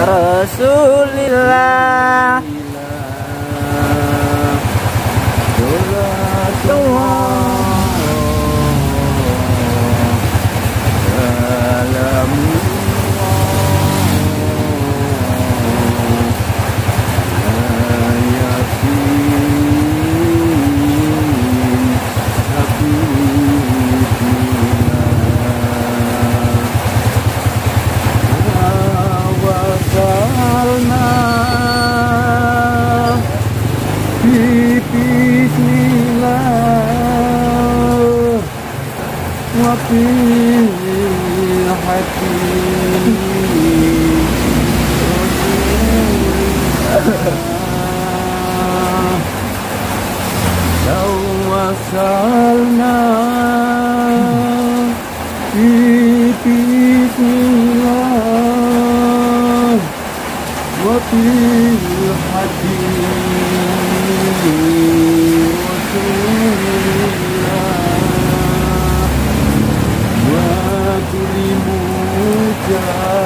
Rasulillah. توسلنا في بسم الله وفي Uh...